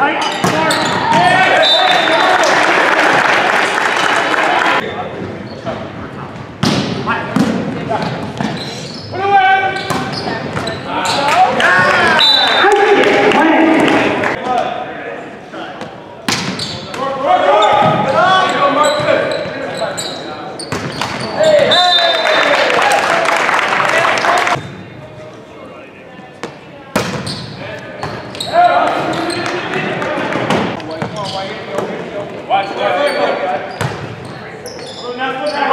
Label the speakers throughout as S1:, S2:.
S1: はい
S2: There you go.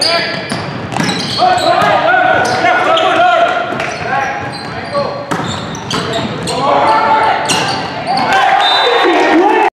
S2: Hadi! Hadi!